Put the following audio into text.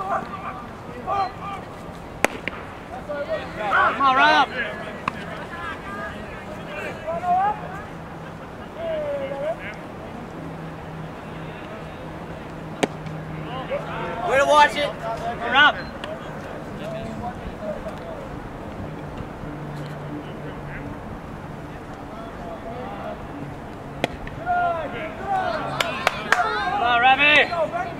Come on, to watch it. Run up. Come on, Remy.